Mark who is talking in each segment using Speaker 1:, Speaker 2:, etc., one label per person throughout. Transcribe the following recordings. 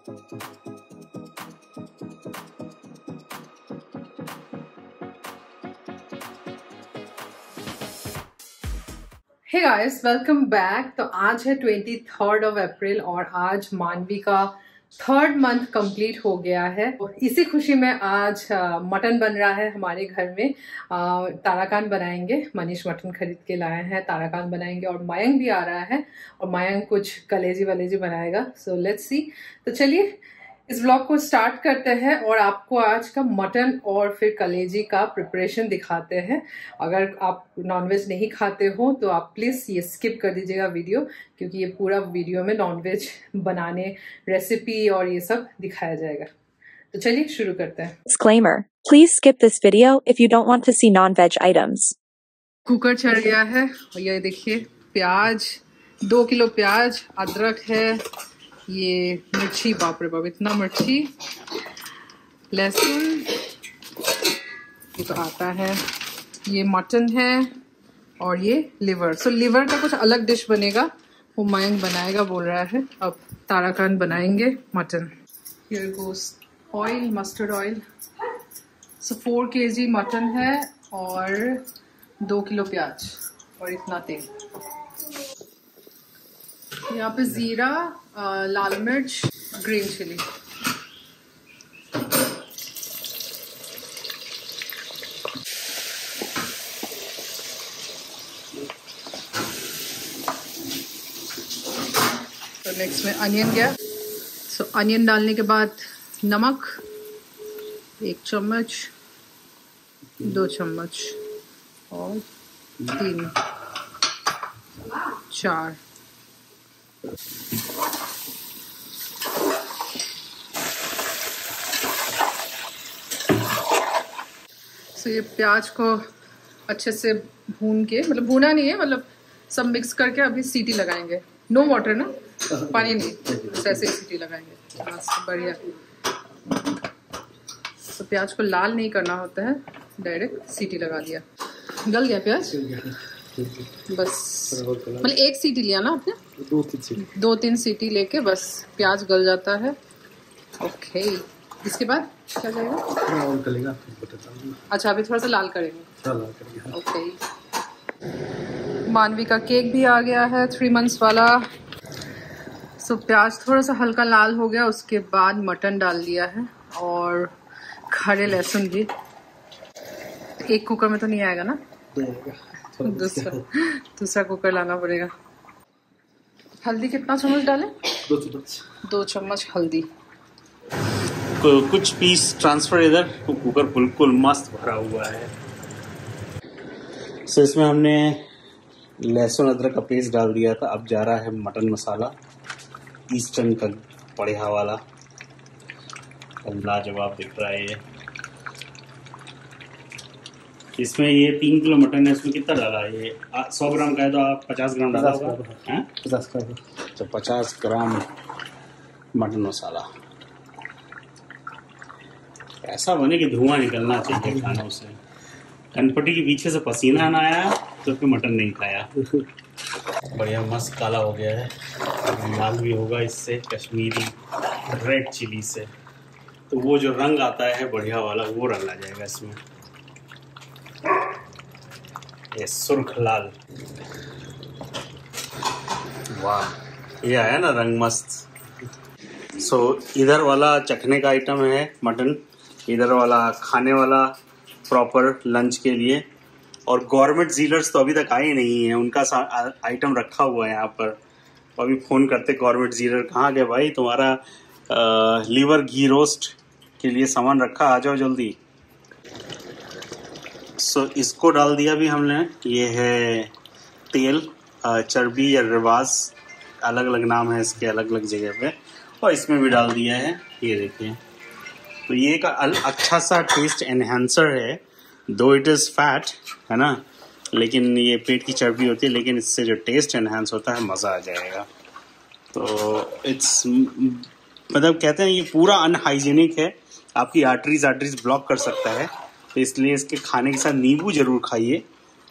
Speaker 1: Hey guys welcome back तो आज है ट्वेंटी थर्ड ऑफ़ अप्रैल और आज मानवी का थर्ड मंथ कंप्लीट हो गया है। इसी खुशी में आज मटन बन रहा है हमारे घर में। ताराकान बनाएँगे। मनीष मटन खरीद के लाए हैं ताराकान बनाएँगे और मयंग भी आ रहा है और मायंग कुछ कलेजी वलेजी बनाएगा। सो लेट्स सी तो चलिए इस ब्लॉग को स्टार्ट करते हैं और आपको आज का मटन और फिर कलेजी का प्रिपरेशन दिखाते हैं अगर आप नॉनवेज नहीं खाते हो तो आप प्लीज़ ये स्किप कर दीजिएगा वीडियो क्योंकि ये पूरा वीडियो में नॉनवेज बनाने रेसिपी और ये सब दिखाया जाएगा तो चलिए शुरू करते हैं
Speaker 2: Disclaimer. Please skip this video if you don't want to see non-veg items.
Speaker 1: Cooker चढ़ गया है और ये देखिए प्याज दो किलो प्याज अदरक है ये मिर्ची बाप रे बाप इतना मिर्ची। लहसुन ये तो आता है। ये मटन है और ये लिवर। सो so, लिवर का कुछ अलग डिश बनेगा। वो मयंक बनाएगा बोल रहा है। अब ताराकान बनाएँगे mutton. Here goes oil mustard oil so four K G mutton है और दो किलो प्याज और इतना तेल। यहाँ पे ज़ीरा लाल मिर्च ग्रीन चिली। तो नेक्स्ट में अनियन गया सो so, अनियन डालने के बाद नमक एक चम्मच दो चम्मच और तीन चार। सो ये प्याज को अच्छे से भून के मतलब भूना नहीं है मतलब सब मिक्स करके अभी सीटी लगाएँगे। नो वाटर ना? पानी नहीं। ऐसे सीटी लगाएँगे। बढ़िया। तो प्याज को लाल नहीं करना होता है। डायरेक्ट सीटी लगा दिया। गल गया प्याज? बस। मतलब एक सीटी लिया ना आपने?
Speaker 3: दो तीन सीटी।
Speaker 1: दो तीन सीटी लेके बस प्याज गल जाता है। ओके। इसके बाद क्या जाएगा?
Speaker 3: करेगा
Speaker 1: अच्छा अभी थोड़ा सा लाल करेंगे। ओके। मानवी का केक भी आ गया है थ्री मंथ्स वाला। सो प्याज थोड़ा सा हल्का लाल हो गया उसके बाद मटन डाल दिया है। और खड़े लहसुन भी। एक कुकर में तो नहीं आएगा ना? दूसरा दूसरा कुकर लाना पड़ेगा। हल्दी कितना चम्मच डालें?
Speaker 3: दो चम्मच।
Speaker 1: दो चम्मच हल्दी।
Speaker 4: कुछ पीस ट्रांसफ़र इधर तो कुकर बिल्कुल मस्त भरा हुआ है। सो इसमें हमने लहसुन अदरक का पेस्ट डाल दिया था। अब जा रहा है मटन मसाला ईस्टर्न का बढ़िया वाला लाजवाब दिख रहा है ये। इसमें ये तीन किलो मटन है इसमें कितना डाला है? ये सौ ग्राम का है तो आप पचास ग्राम डाला
Speaker 3: पचास
Speaker 4: होगा।
Speaker 3: पचास का
Speaker 4: तो पचास ग्राम मटन मसाला। ऐसा बने कि धुआँ निकलना चाहिए खानों से। कनपटी के पीछे से पसीना ना आया तो फिर मटन नहीं खाया। बढ़िया मस्त काला हो गया है। लाल भी होगा इससे कश्मीरी रेड चिली से। तो वो जो रंग आता है बढ़िया वाला वो रंग आ जाएगा इसमें। ये सुर्ख लाल। वाह ये आया ना रंग मस्त। सो so, इधर वाला चखने का आइटम है मटन इधर वाला खाने वाला प्रॉपर लंच के लिए। और गवर्नमेंट जीलर्स तो अभी तक आए नहीं है उनका आइटम रखा हुआ है यहाँ पर। तो अभी फ़ोन करते गवर्नमेंट जीलर कहाँ गए भाई? तुम्हारा अ, लीवर घी रोस्ट के लिए सामान रखा आ जाओ जल्दी। सो इसको डाल दिया भी हमने। ये है तेल चर्बी या रिवाज। अलग अलग नाम है इसके अलग अलग जगह पे। और इसमें भी डाल दिया है, ये देखिए। तो ये अल- अच्छा सा टेस्ट एनहेंसर है। दो इट इज़ फैट है ना? लेकिन ये पेट की चर्बी होती है, लेकिन इससे जो टेस्ट एनहेंस होता है, मज़ा आ जाएगा। तो इट्स मतलब कहते हैं ये पूरा अनहाइजीनिक है। आपकी आर्टरीज आर्टरीज ब्लॉक कर सकता है। तो इसलिए इसके खाने के साथ नींबू ज़रूर खाइए।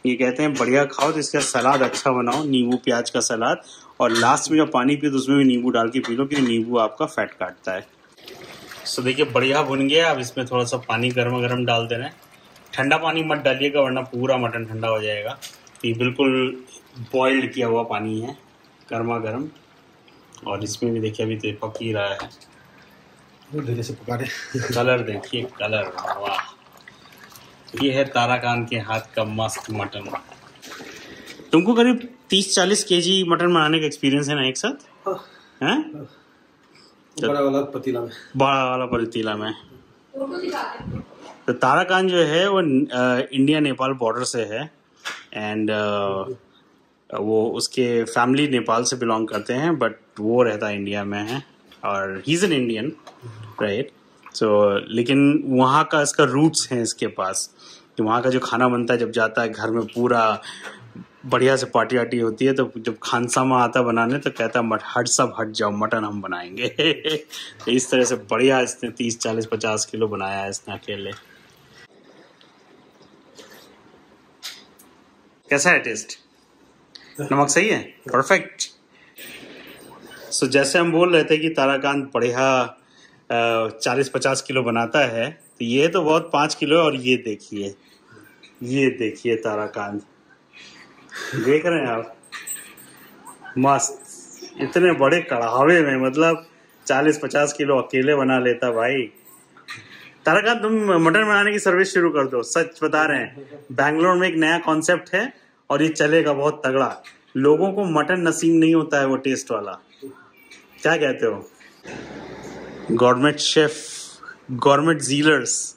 Speaker 4: ये कहते हैं बढ़िया खाओ तो इसका सलाद अच्छा बनाओ नींबू प्याज का सलाद। और लास्ट में जब पानी पियो तो उसमें भी नींबू डाल के पी लो क्योंकि नींबू आपका फैट काटता है। सो देखिए बढ़िया भुन गया। अब इसमें थोड़ा सा पानी गर्मा गर्म डाल देना है। ठंडा पानी मत डालिएगा वरना पूरा मटन ठंडा हो जाएगा। ये बिल्कुल बॉइल्ड किया हुआ पानी है गर्मा गर्म और इसमें भी देखिए अभी तो पक ही रहा है।
Speaker 3: धीरे से पका रहे
Speaker 4: कलर देखिए कलर वाह। ये है ताराकांत के हाथ का मस्त मटन। तुमको करीब तीस चालीस के जी मटन बनाने का एक्सपीरियंस है ना एक साथ? हैं?
Speaker 3: बड़ा वाला पतीला में।
Speaker 4: बड़ा वाला पतीला में। तो ताराकांत जो है वो इंडिया नेपाल बॉर्डर से है। एंड वो उसके फैमिली नेपाल से बिलोंग करते हैं बट वो रहता इंडिया में है। और he is an Indian right so लेकिन वहाँ का इसका रूट्स हैं इसके पास। कि वहाँ का जो खाना बनता है जब जाता है घर में पूरा बढ़िया से पार्टी वार्टी होती है तो जब खानसामा आता बनाने तो कहता है हट सब हट जाओ मटन हम बनाएँगे। तो इस तरह से बढ़िया इसने तीस चालीस पचास किलो बनाया है इसने अकेले। कैसा है टेस्ट नमक सही है? परफेक्ट सो so, जैसे हम बोल रहे थे कि ताराकांत बढ़िया चालीस पचास किलो बनाता है तो ये तो बहुत पाँच किलो है और ये देखिए। ये देखिए ताराकांत। देख रहे हैं आप? मस्त। इतने बड़े कढ़ावे में मतलब चालीस पचास किलो अकेले बना लेता भाई। ताराकांत, तुम मटन बनाने की सर्विस शुरू कर दो। सच बता रहे हैं। बैंगलोर में एक नया कॉन्सेप्ट है और ये चलेगा बहुत तगड़ा। लोगों को मटन नसीब नहीं होता है वो टेस्ट वाला। क्या कहते हो? गवर्नमेंट शेफ, गवर्नमेंट जीलर्स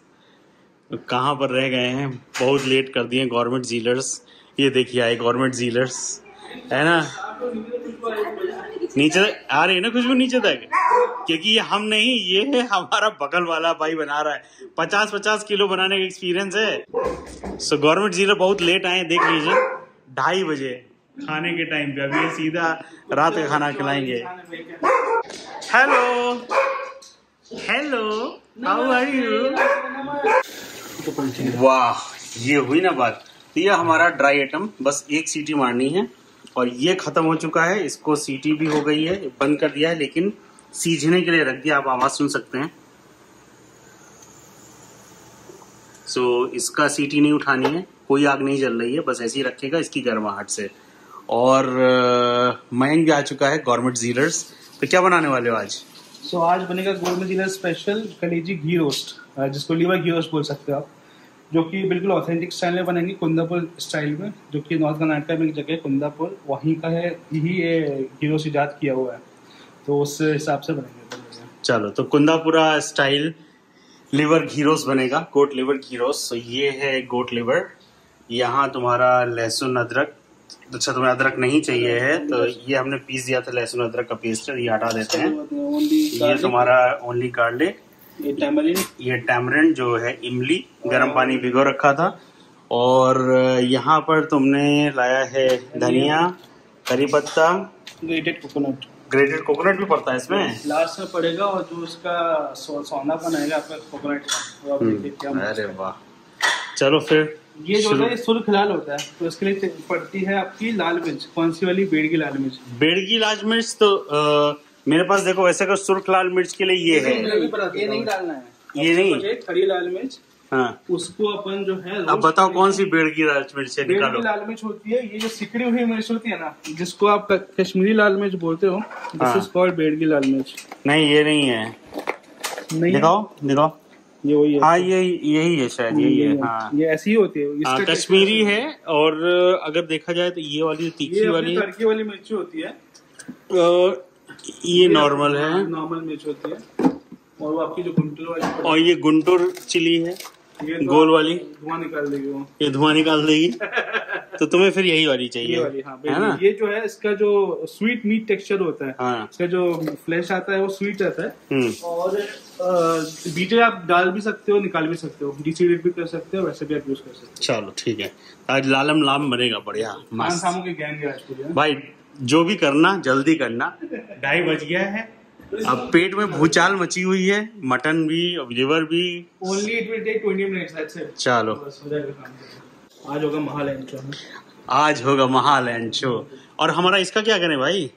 Speaker 4: कहाँ पर रह गए हैं? बहुत लेट कर दिए गवर्नमेंट जीलर्स ये देखिए, आए गवर्नमेंट जीलर्स है ना? नीचे आ रही है ना खुशबू? नीचे तक। क्योंकि ये हम नहीं, ये हमारा बगल वाला भाई बना रहा है। पचास पचास किलो बनाने का एक्सपीरियंस है। सो गवर्नमेंट ज़ीरो बहुत लेट आए, देख लीजिए। ढाई बजे, खाने के टाइम पे। अभी सीधा रात का खाना खिलाएँगे। Hello hello how are you वाह ये हुई ना बात। तो ये हमारा ड्राई आइटम बस एक सीटी मारनी है और ये खत्म हो चुका है इसको सीटी भी हो गई है बंद कर दिया है लेकिन सीझने के लिए रख दिया आप आवाज़ सुन सकते हैं। सो so, इसका सीटी नहीं उठानी है कोई आग नहीं जल रही है बस ऐसे ही रखेगा इसकी गर्माहट से। और मयंक भी आ चुका है गवर्नमेंट जीलर्स तो क्या बनाने वाले हो आज?
Speaker 5: सो आज बनेगा गोल्ड जिला स्पेशल कलेजी घी रोस्ट जिसको लीवर घी रोस्ट बोल सकते हो आप, जो कि बिल्कुल ऑथेंटिक स्टाइल में बनेंगे कुंदापुर स्टाइल में, जो कि नॉर्थ कर्नाटका में एक जगह है कुंदापुर वहीं का है, यही ये घी रोस्ट ईजाद किया हुआ है। तो उस हिसाब से बनेंगे।
Speaker 4: चलो तो कुंदापुरा स्टाइल लिवर घीरोस बनेगा गोट लिवर घीरोस तो ये है गोट लिवर यहाँ तुम्हारा लहसुन, अदरक अच्छा तुम्हें अदरक नहीं चाहिए है तो ये हमने पीस दिया था लहसुन अदरक का पेस्ट ये हटा देते हैं। ये तुम्हारा ओनली गार्लिक
Speaker 5: ये tamarind,
Speaker 4: ये टैमरिन जो है इमली गर्म पानी भिगो रखा था। और यहाँ पर तुमने लाया है धनिया करी पत्ता।
Speaker 5: ग्रेटेड कोकोनट
Speaker 4: ग्रेटेड कोकोनट भी पड़ता है इसमें?
Speaker 5: लास्ट में पड़ेगा और जो उसका सौ- सौंधा बनाएगा आपका कोकोनट का मस्त
Speaker 4: अरे वाह। चलो फिर।
Speaker 5: ये जो है ये सुर्ख लाल होता है तो इसके लिए पड़ती है आपकी लाल मिर्च। कौन सी वाली? बेड़ की लाल मिर्च।
Speaker 4: बेड़गी लाल मिर्च तो अ, मेरे पास देखो वैसे अगर सुर्ख लाल मिर्च के लिए ये है।
Speaker 5: ये नहीं डालना है।
Speaker 4: ये नहीं?
Speaker 5: खड़ी लाल मिर्च
Speaker 4: हाँ।
Speaker 5: उसको अपन जो है
Speaker 4: अब बताओ कौन सी बेड़गी लाल मिर्च है निकालो।
Speaker 5: लाल मिर्च होती है ये जो सिकड़ी हुई मिर्च होती है ना जिसको आप कश्मीरी लाल मिर्च बोलते हो दिस
Speaker 4: हाँ।
Speaker 5: इज़ कॉल्ड बेड़ की लाल मिर्च।
Speaker 4: नहीं ये नहीं है।
Speaker 5: नहीं
Speaker 4: दिखाओ दिखाओ।
Speaker 5: ये वही है।
Speaker 4: हाँ ये यही है शायद यही है हाँ।
Speaker 5: ये ऐसी ही होती है।
Speaker 4: हाँ, कश्मीरी है और अगर देखा जाए तो ये वाली
Speaker 5: ये
Speaker 4: तीखी वाली
Speaker 5: वाली मिर्ची होती है।
Speaker 4: और ये नॉर्मल है।
Speaker 5: नॉर्मल मिर्च होती है। और वो आपकी जो गुंटूर वाली
Speaker 4: और ये गुंटूर चिली है
Speaker 5: ये तो
Speaker 4: गोल वाली।
Speaker 5: धुआँ निकाल देगी वो।
Speaker 4: ये धुआँ निकाल देगी। तो तुम्हें फिर यही वाली
Speaker 5: ये
Speaker 4: चाहिए
Speaker 5: वाली हाँ
Speaker 4: है ना?
Speaker 5: ये जो है इसका जो स्वीट मीट टेक्सचर होता है
Speaker 4: हाँ।
Speaker 5: इसका जो फ्लेश आता है वो स्वीट रहता है।
Speaker 4: हम्म।
Speaker 5: और बीटे आप डाल भी सकते हो निकाल भी सकते हो। डिसीडेड भी कर सकते हो वैसे भी आप यूज़ कर सकते हो।
Speaker 4: चलो ठीक है। आज लालम लाम बनेगा बढ़िया
Speaker 5: लिए
Speaker 4: भाई जो भी करना जल्दी करना। ढाई बज गया है। अब पेट में भूचाल मची हुई है मटन भी लिवर भी।
Speaker 5: Only it will take 20 minutes that's it
Speaker 4: चलो।
Speaker 5: आज होगा महालैंड शो।
Speaker 4: आज होगा महालैंड शो। और हमारा इसका क्या करें भाई?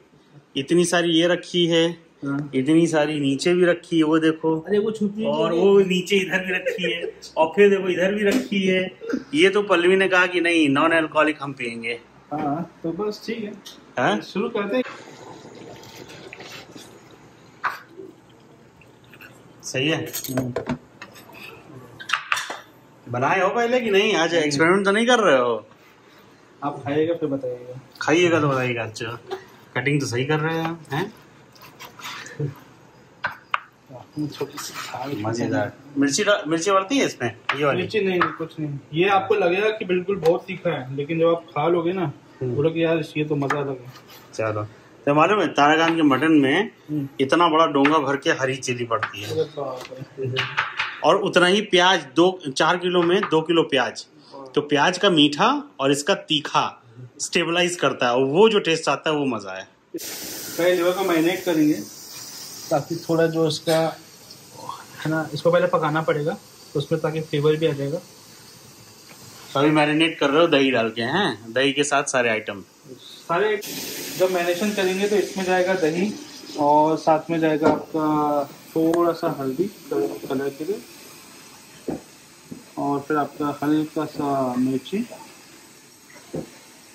Speaker 4: इतनी सारी ये रखी है
Speaker 5: हाँ।
Speaker 4: इतनी सारी नीचे भी रखी है वो देखो।
Speaker 5: अरे वो छुपी
Speaker 4: और वो नीचे इधर भी रखी है और फिर देखो इधर भी रखी है। ये तो पल्लवी ने कहा कि नहीं नॉन अल्कोहलिक हम पियेंगे।
Speaker 5: हाँ तो बस ठीक है।
Speaker 4: हाँ?
Speaker 5: शुरू करते हैं।
Speaker 4: सही है? बनाए हो पहले कि नहीं? आज एक्सपेरिमेंट तो नहीं कर रहे हो?
Speaker 5: आप खाइएगा फिर बताइएगा।
Speaker 4: खाइएगा तो बताइएगा अच्छा। कटिंग तो सही कर रहे हैं हैं? मज़ेदार। मिर्ची मिर्ची बढ़ती है इसमें? ये वाली?
Speaker 5: नीचे नहीं कुछ नहीं। ये आपको लगेगा कि बिल्कुल बहुत तीखा है लेकिन जब आप खा लोगे ना बोलोगे यार ये तो मज़ा अलग है
Speaker 4: चलो। तो मालूम है तारागान के मटन में
Speaker 5: हम्म।
Speaker 4: इतना बड़ा डोंगा भर के हरी चिली पड़ती है। और उतना ही प्याज दो चार किलो में दो किलो प्याज। तो प्याज का मीठा और इसका तीखा स्टेबलाइज करता है और वो जो टेस्ट आता है वो मज़ा है
Speaker 5: पहले का मैरिनेट करेंगे। ताकि थोड़ा जो इसका है ना इसको पहले पकाना पड़ेगा तो उसमें ताकि फ्लेवर भी आ जाएगा।
Speaker 4: अभी मैरिनेट कर रहे हो दही डाल के हैं? दही के साथ सारे आइटम
Speaker 5: सारे जब मैरिनेशन करेंगे तो इसमें जाएगा दही और साथ में जाएगा आपका थोड़ा सा हल्दी कलर के लिए। और फिर आपका हल्का सा मिर्ची।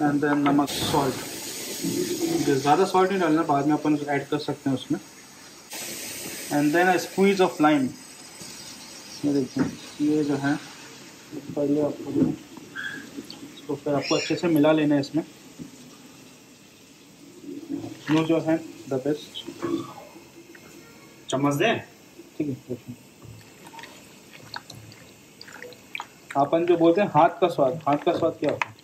Speaker 5: एंड देन नमक सॉल्ट ज़्यादा सॉल्ट नहीं डालना, बाद में अपन ऐड कर सकते हैं उसमें। And then squeeze of lime ये देखिए, ये जो है पहले आपको इसको फिर आपको अच्छे से मिला लेना है इसमें। जो है द बेस्ट
Speaker 4: चम्मच दे?
Speaker 5: ठीक है अपन जो बोलते हैं हाथ का स्वाद। हाथ का स्वाद क्या होता है?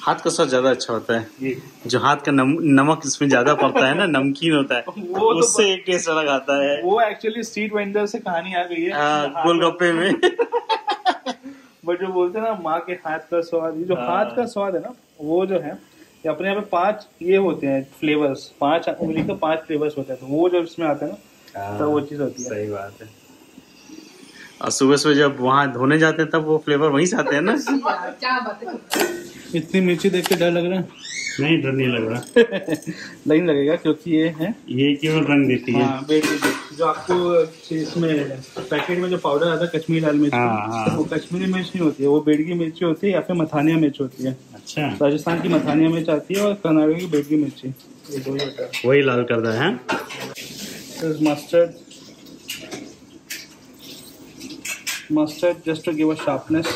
Speaker 4: हाथ का स्वाद ज़्यादा अच्छा होता है। जो। हाथ का नम, नमक इसमें ज़्यादा पड़ता है ना नमकीन होता है
Speaker 5: वो तो
Speaker 4: उससे एक टेस्ट अलग आता है।
Speaker 5: वो एक्चुअली स्ट्रीट वेंडर से कहानी आ गई है।
Speaker 4: हाँ, गोलगप्पे में।
Speaker 5: बट जो बोलते हैं ना माँ के हाथ का स्वाद जो
Speaker 4: हाँ।
Speaker 5: हाथ का स्वाद है ना वो जो है ये अपने यहाँ पे पाँच ये होते हैं फ्लेवर्स पाँच उंगली के पाँच फ्लेवर्स होते हैं। तो वो जब इसमें आते हैं ना तो वो चीज़ होती है।
Speaker 4: सही बात है। और सुबह सुबह जब वहाँ धोने जाते हैं तब वो फ्लेवर वहीं से आते हैं ना?
Speaker 1: क्या बातें
Speaker 5: इतनी मिर्ची देख के डर लग रहा है?
Speaker 4: नहीं डर नहीं लग रहा।
Speaker 5: नहीं लगेगा क्योंकि ये है।
Speaker 4: ये केवल रंग देती है।
Speaker 5: हाँ जो आपको इसमें पैकेट में जो पाउडर आता है कश्मीरी लाल मिर्च
Speaker 4: हाँ, हाँ।
Speaker 5: वो कश्मीरी मिर्च नहीं होती है वो बेड़गी मिर्ची होती है या फिर मथानिया मिर्च होती है।
Speaker 4: अच्छा।
Speaker 5: राजस्थान की मथानिया मिर्च आती है और कर्नाटक की बेड़गी मिर्ची ये दो ही होता है।
Speaker 4: वही लाल करता है।
Speaker 5: Mustard mustard just to give a sharpness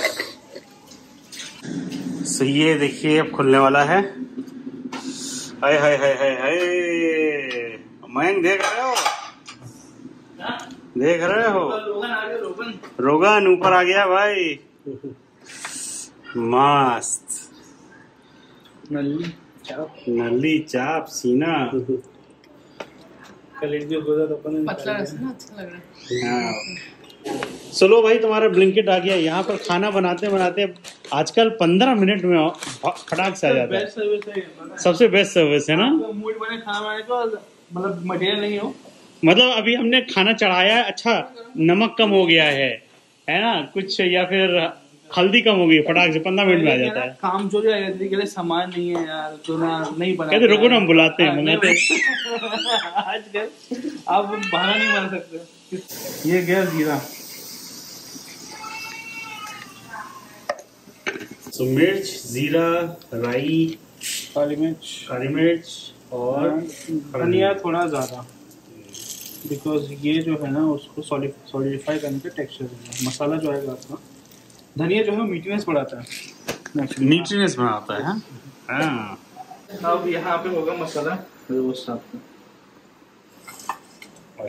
Speaker 4: so ये देखिए अब खुलने वाला है। हाय हाय हाय हाय हाय। मयंक देख रहे हो? देख रहे हो? रोगन ऊपर आ गया भाई। मस्त।
Speaker 5: नली चाप।
Speaker 4: नली चाप सीना।
Speaker 5: तो अपन
Speaker 1: पतला अच्छा लग रहा है।
Speaker 4: हाँ। चलो भाई तुम्हारा ब्लिंकेट आ गया। यहाँ पर खाना बनाते बनाते आजकल पंद्रह मिनट में खटाक से आ जाता है? सबसे बेस्ट सर्विस है ना?
Speaker 5: मूड बने खाना बनाने का मतलब मटेरियल नहीं हो।
Speaker 4: मतलब अभी हमने खाना चढ़ाया है अच्छा नमक कम हो गया है है ना? कुछ या फिर हल्दी कम हो गई है, फटाक से पंद्रह मिनट में आ जाता है।
Speaker 5: काम चोरी आ जाती है सामान नहीं है यार तो ना नहीं बना
Speaker 4: कहते रुको ना हम बुलाते हैं
Speaker 5: हाँ,
Speaker 4: मंगाते हैं।
Speaker 5: आजकल आप बहाना नहीं मार सकते। ये गया जीरा।
Speaker 4: तो मिर्च जीरा राई
Speaker 5: काली मिर्च।
Speaker 4: काली मिर्च और
Speaker 5: धनिया थोड़ा ज़्यादा। बिकॉज़ ये जो है ना उसको सॉलिडिफाई करने का टेक्सचर है। मसाला जो आएगा आपका धनिया जो है मीठीनेस बढ़ाता है।
Speaker 4: नीटनेस में आता है हाँ? हाँ।
Speaker 5: अब यहाँ पे होगा मसाला। रोस्ट आपका
Speaker 4: और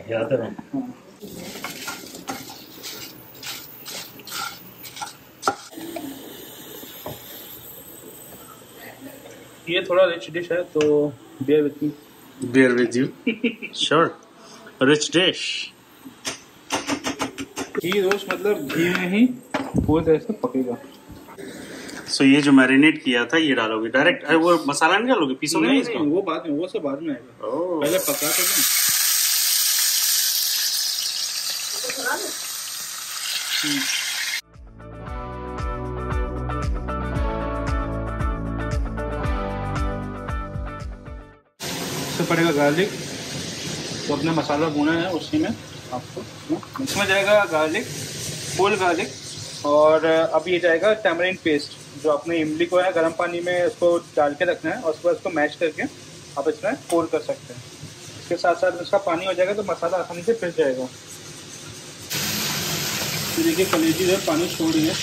Speaker 5: ये थोड़ा रिच डिश है तो bear with me
Speaker 4: bear with you. Sure. Rich dish.
Speaker 5: घी रोस्ट मतलब घी में ही पूरी तरह से पकेगा।
Speaker 4: सो ये जो मैरिनेट किया था ये डालोगे? डायरेक्ट अरे वो मसाला नहीं डालोगे? पीसो नहीं,
Speaker 5: नहीं, नहीं वो बाद में वो सब बाद में आएगा।
Speaker 4: oh.
Speaker 5: पहले पका तो ना। हम्म। इसमें पड़ेगा गार्लिक जो तो अपने मसाला भुना है उसी में आपको इसमें जाएगा गार्लिक फुल गार्लिक और अब ये जाएगा टैमरिन पेस्ट जो आपने इमली को है गर्म पानी में उसको डाल के रखना है और उसके बाद उसको मैश करके आप इसमें पोर कर सकते हैं। इसके साथ साथ इसका पानी हो जाएगा तो मसाला आसानी से पिस जाएगा। तो देखिए कलेजी जो है पानी छोड़ रही है।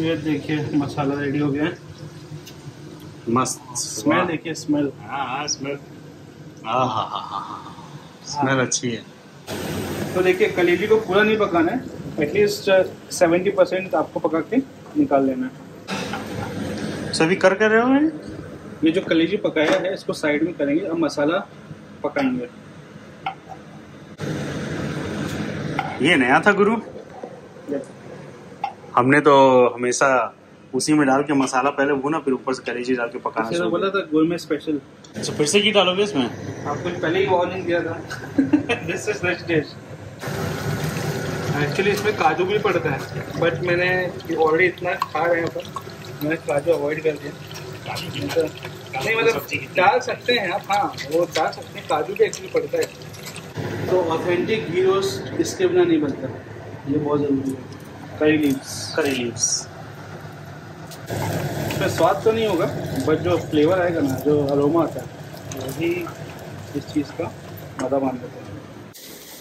Speaker 5: ये देखिए मसाला रेडी हो गया है।
Speaker 4: मस्त।
Speaker 5: स्मेल देखिए स्मेल।
Speaker 4: हाँ हाँ स्मेल। हाँ हाँ हाँ हाँ स्मेल अच्छी है।
Speaker 5: तो देखिए कलेजी को पूरा नहीं पकाना है। एटलीस्ट सेवेंटी परसेंट आपको पका के निकाल लेना है।
Speaker 4: सभी कर कर रहे हो ये?
Speaker 5: ये जो कलेजी पकाया है इसको साइड में करेंगे अब मसाला पकाएँगे।
Speaker 4: ये नया था गुरु। हमने तो हमेशा उसी में डाल के मसाला पहले भूना फिर ऊपर से कलेजी डाल के पकाना
Speaker 5: बोला था गोल में स्पेशल।
Speaker 4: अच्छा फिर से घी डालोगे इसमें?
Speaker 5: आपको पहले ही वार्निंग दिया था। This is next dish actually इसमें काजू भी पड़ता है बट मैंने ऑलरेडी इतना खा रहे हैं अपन मैंने काजू अवॉइड कर दिया। नहीं मतलब डाल सकते हैं आप हाँ वो डाल सकते हैं काजू भी एक्चुअली पड़ता है। तो ऑथेंटिक घी रोस्ट इसके बिना नहीं बनता। ये बहुत ज़रूरी है। करी लीव्स
Speaker 4: करी लीव्स
Speaker 5: इसमें स्वाद तो नहीं होगा बट जो फ्लेवर आएगा ना, जो अरोमा आता है, वही इस चीज़ का मज़ा मान लेते हैं।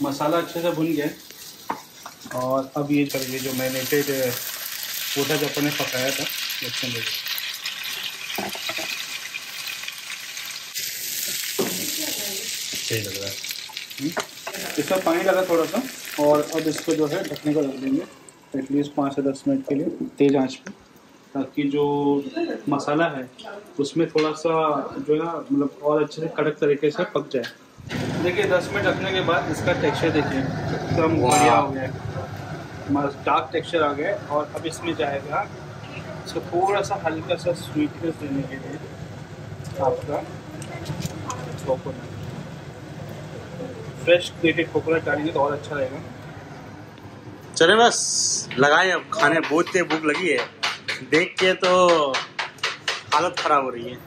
Speaker 5: मसाला अच्छे से भुन गया और अब ये करिए जो मैरिनेटेड पोटा जो अपन पकाया था उसमें ले
Speaker 4: सही लग रहा है।
Speaker 5: इसमें पानी लगा थोड़ा सा, और अब इसको जो है ढकने को रख देंगे एटलीस्ट पाँच से दस मिनट के लिए, तेज़ आँच पे। ताकि जो मसाला है उसमें थोड़ा सा जो है ना मतलब और अच्छे से कड़क तरीके से पक जाए। देखिए दस मिनट रखने के बाद इसका टेक्सचर देखिए एकदम। बढ़िया हो गया। मस्त डार्क टेक्सचर आ गया और अब इसमें जाएगा इसको थोड़ा सा हल्का सा स्वीटनेस देने के लिए आपका कोकोनट फ्रेश ग्रेटेड कोकोनट डालेंगे तो और अच्छा रहेगा।
Speaker 4: चले बस लगाए अब खाने बहुत तेज भूख लगी है। देख के तो हालत खराब हो रही है।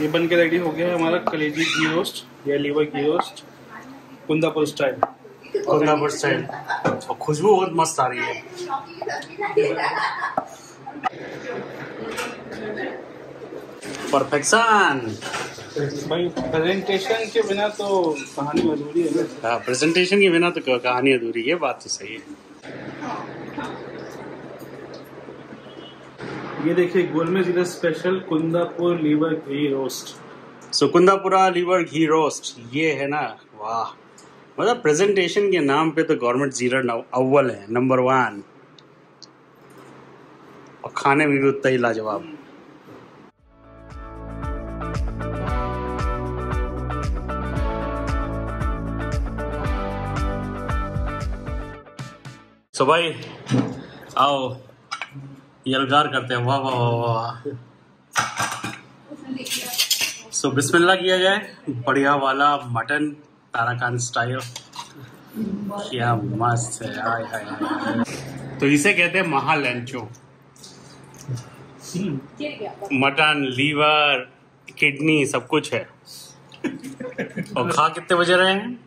Speaker 5: ये बन के रेडी हो गया है हमारा कलेजी घी रोस्ट या लीवर घी roast Kundapur style
Speaker 4: Kundapur style और खुशबू बहुत मस्त आ रही है। परफेक्शन।
Speaker 5: भाई प्रेजेंटेशन के बिना तो कहानी अधूरी है ना।
Speaker 4: हाँ प्रेजेंटेशन के बिना तो कहानी अधूरी है बात तो सही है।
Speaker 5: ये देखिए गोलमे जिला स्पेशल कुंदापुर लीवर घी रोस्ट
Speaker 4: सुकुंदापुरा लीवर घी रोस्ट ये है ना वाह। मतलब प्रेजेंटेशन के नाम पे तो गवर्नमेंट ज़ीरो अव्वल है नंबर वन और खाने में भी उतना ही लाजवाब। सो भाई, आओ यलगार करते हैं। वाह वाह वाह वाह सो बिस्मिल्लाह किया जाए। बढ़िया वाला मटन ताराकान स्टाइल क्या मस्त है हाय हाय। तो इसे कहते हैं महालेंचो। मटन, लीवर, किडनी, सब कुछ है। और खा कितने बजे रहे हैं?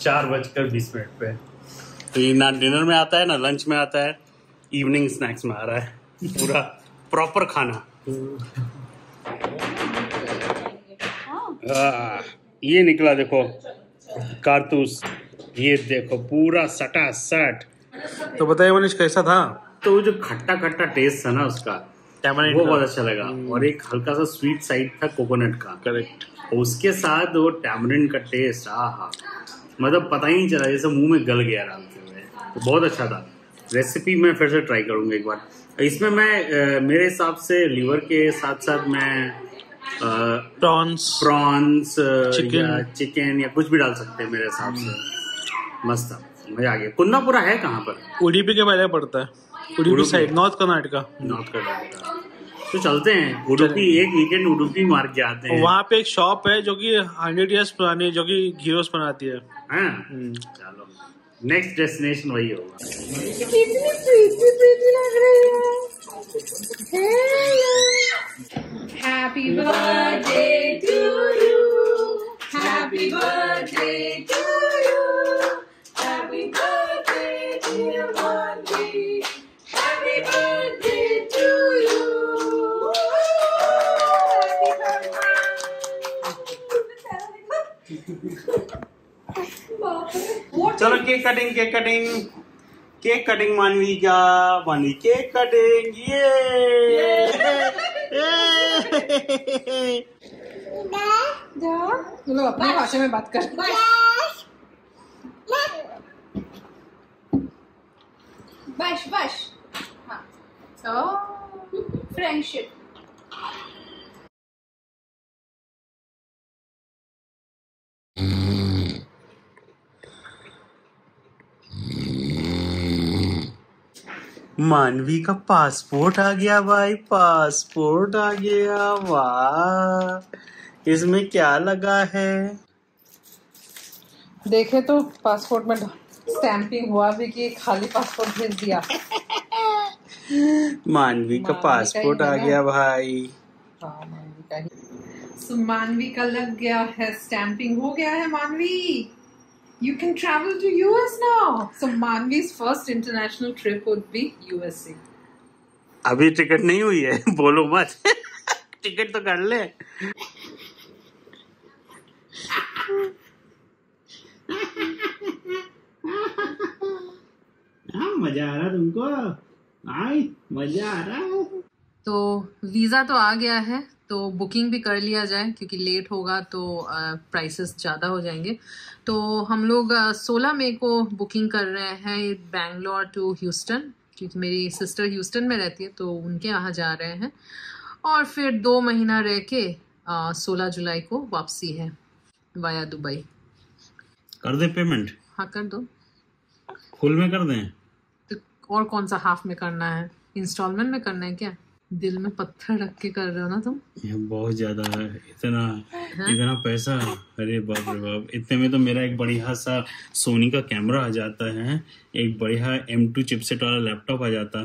Speaker 4: चार बजकर बीस मिनट पे। तो ये ना डिनर में आता है ना लंच में आता है। इवनिंग स्नैक्स में आ रहा है। पूरा प्रॉपर खाना। आ, ये निकला देखो कारतूस। ये देखो पूरा सटा सट
Speaker 3: तो बताइए मनीष कैसा था?
Speaker 4: तो वो जो खट्टा खट्टा टेस्ट था ना उसका वो बहुत अच्छा लगा। और एक हल्का सा स्वीट साइड था कोकोनट का।
Speaker 3: करेक्ट
Speaker 4: उसके साथ वो टैमरिन का टेस्ट आहा। मतलब पता ही नहीं चला जैसे मुँह में गल गया तो बहुत अच्छा था। रेसिपी मैं फिर से ट्राई करूँगा एक बार। इसमें मैं अ, मेरे हिसाब से लीवर के साथ साथ मैं
Speaker 3: प्रॉन्स
Speaker 4: प्रॉन्स. या चिकन या कुछ भी डाल सकते हैं मेरे हिसाब से। मस्त था। मज़ा आ गया। कुंदापुरा है कहाँ पर?
Speaker 3: उडीपी के पहले पड़ता है। Udupi side north Karnataka
Speaker 4: north Karnataka तो चलते हैं। उडुपी एक वीकेंड उडुपी मार के आते हैं।
Speaker 3: वहाँ पे एक शॉप है जो कि हंड्रेड इयर्स पुरानी जो कि घीरोस बनाती है।
Speaker 4: हाँ? चलो। नेक्स्ट डेस्टिनेशन वही होगा
Speaker 1: कितनी प्रीति प्रीति लग रही है happy birthday to you happy birthday to you happy
Speaker 4: चलो cake cutting cake cutting. Cake cutting Manvi का मानवी केक कटिंग ये।
Speaker 1: लोग अपनी भाषा में बात कर।
Speaker 6: बश बश हाँ। तो फ्रेंडशिप
Speaker 4: मानवी का पासपोर्ट आ गया भाई पासपोर्ट आ गया वाह। इसमें क्या लगा है?
Speaker 1: देखे तो पासपोर्ट में स्टैंपिंग हुआ भी कि खाली पासपोर्ट भेज दिया।
Speaker 4: मानवी का पासपोर्ट आ गया भाई।
Speaker 1: हाँ मानवी का ही। मानवी का लग गया है स्टैंपिंग हो गया है Manvi. You can travel to US now so Manvi's first international trip would be USA
Speaker 4: अभी टिकट नहीं हुई है। बोलो मत। टिकट तो कर ले। हाँ, मज़ा आ रहा तुमको। आई मज़ा आ रहा है।
Speaker 1: तो वीज़ा तो आ गया है तो बुकिंग भी कर लिया जाए क्योंकि लेट होगा तो प्राइसेस ज़्यादा हो जाएँगे। तो हम लोग सोलह मई को बुकिंग कर रहे हैं बैंगलोर टू ह्यूस्टन क्योंकि मेरी सिस्टर ह्यूस्टन में रहती है तो उनके यहाँ जा रहे हैं। और फिर दो महीना रह के सोलह जुलाई को वापसी है वाया दुबई।
Speaker 4: कर दे पेमेंट
Speaker 1: हाँ कर दो।
Speaker 4: फुल में कर दें?
Speaker 1: तो और कौन सा हाफ़ में करना है? इंस्टॉलमेंट में करना है क्या? दिल में पत्थर रख के कर रहे हो ना तुम?
Speaker 4: ये बहुत ज़्यादा है। इतना है? इतना पैसा अरे बाप रे बाप। इतने में तो मेरा एक बढ़िया सा सोनी का कैमरा आ जाता है। एक बढ़िया एम टू चिपसेट वाला लैपटॉप आ जाता।